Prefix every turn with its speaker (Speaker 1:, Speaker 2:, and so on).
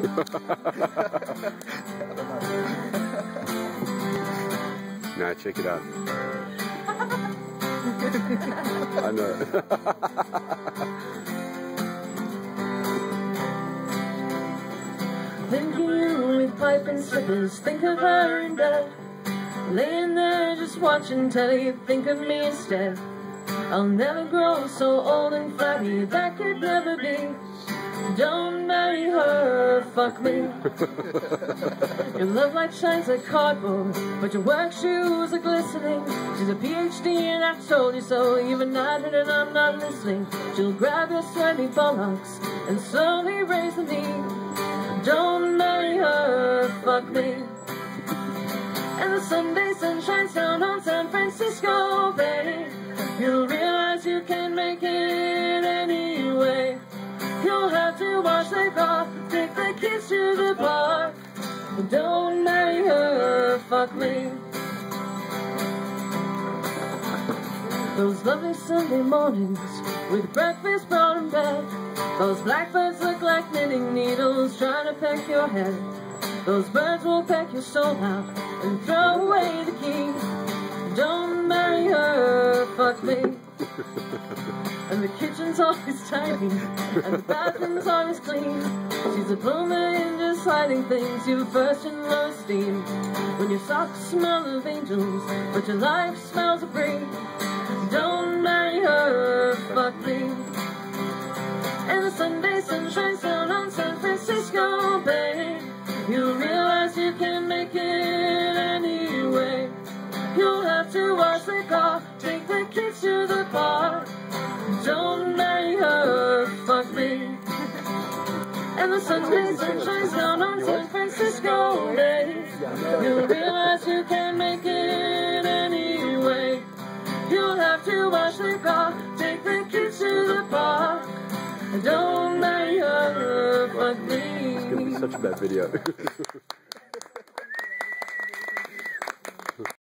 Speaker 1: nah, check it out. I know.
Speaker 2: Thinking you with pipe and slippers, think of her in bed. Laying there just watching telly, think of me instead. I'll never grow so old and flabby, that could never be. Don't marry her, fuck me. your love light shines like cardboard, but your work shoes are glistening. She's a PhD and I told you so, even nodded and I'm not listening. She'll grab your sweaty bollocks and slowly raise the knee. Don't marry her, fuck me. And the Sunday sun shines down on San Francisco Bay. You'll kids to the park. Don't marry her, fuck me. Those lovely Sunday mornings with breakfast brought in bed. Those blackbirds look like knitting needles trying to peck your head. Those birds will peck your soul out and throw away the key. Don't And the kitchen's always tidy, and the bathroom's always clean. She's a bloomer in just hiding things you first in low esteem. When your socks smell of angels, but your life smells of brie. Don't marry her, fuck me. And the Sunday sun shines Don't marry her, fuck me. And the Sunday sun shines down on San Francisco Bay. You realize you can make it anyway. You'll have to wash the car, take the kids to the park. Don't marry her, fuck me.
Speaker 1: It's gonna be such a bad video.